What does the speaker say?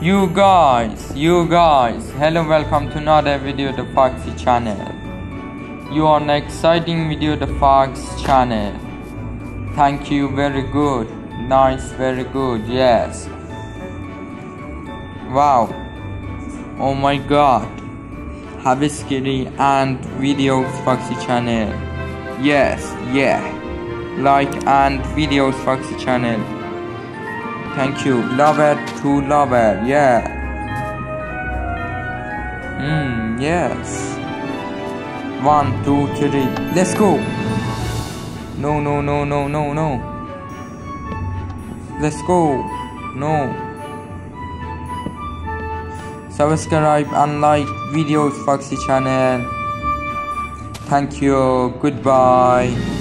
You guys, you guys, hello, welcome to another video the Foxy channel. You are an exciting video the Fox channel. Thank you, very good, nice, very good, yes. Wow, oh my god, have a scary and videos Foxy channel. Yes, yeah, like and videos Foxy channel. Thank you. Love it to love it. Yeah. Hmm, yes. One, two, three. Let's go. No, no, no, no, no, no. Let's go. No. Subscribe and like videos Foxy channel. Thank you. Goodbye.